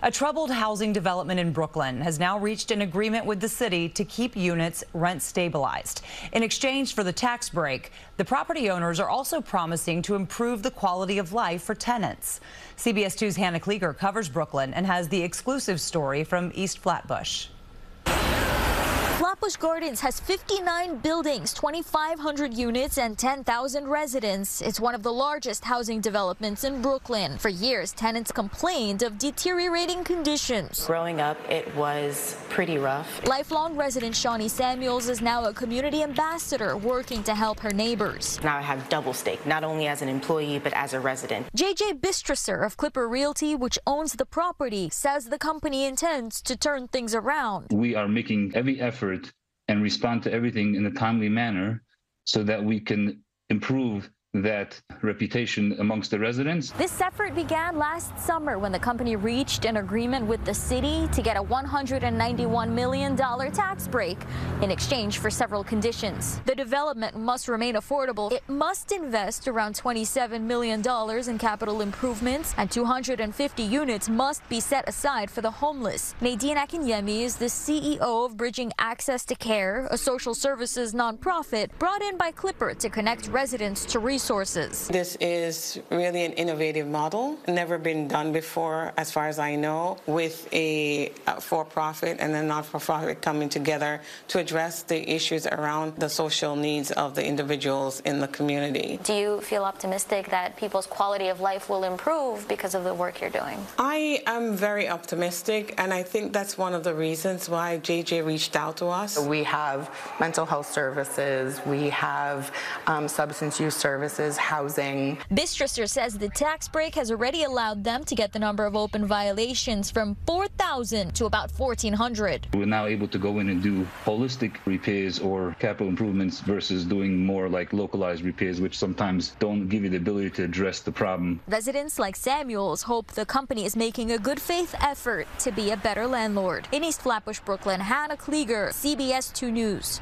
A troubled housing development in Brooklyn has now reached an agreement with the city to keep units rent stabilized. In exchange for the tax break, the property owners are also promising to improve the quality of life for tenants. CBS 2's Hannah Kliger covers Brooklyn and has the exclusive story from East Flatbush. Flatbush Gardens has 59 buildings, 2,500 units, and 10,000 residents. It's one of the largest housing developments in Brooklyn. For years, tenants complained of deteriorating conditions. Growing up, it was pretty rough. Lifelong resident Shawnee Samuels is now a community ambassador working to help her neighbors. Now I have double stake, not only as an employee, but as a resident. JJ Bistricer of Clipper Realty, which owns the property, says the company intends to turn things around. We are making every effort and respond to everything in a timely manner so that we can improve that reputation amongst the residents. This effort began last summer when the company reached an agreement with the city to get a $191 million tax break in exchange for several conditions. The development must remain affordable. It must invest around $27 million in capital improvements and 250 units must be set aside for the homeless. Nadine Akinyemi is the CEO of Bridging Access to Care, a social services nonprofit brought in by Clipper to connect residents to resources resources. This is really an innovative model, never been done before, as far as I know, with a for-profit and a not-for-profit coming together to address the issues around the social needs of the individuals in the community. Do you feel optimistic that people's quality of life will improve because of the work you're doing? I am very optimistic, and I think that's one of the reasons why JJ reached out to us. We have mental health services, we have um, substance use services services, housing. Bistricer says the tax break has already allowed them to get the number of open violations from 4,000 to about 1,400. We're now able to go in and do holistic repairs or capital improvements versus doing more like localized repairs, which sometimes don't give you the ability to address the problem. Residents like Samuels hope the company is making a good faith effort to be a better landlord. In East Flatbush, Brooklyn, Hannah Kliger, CBS 2 News.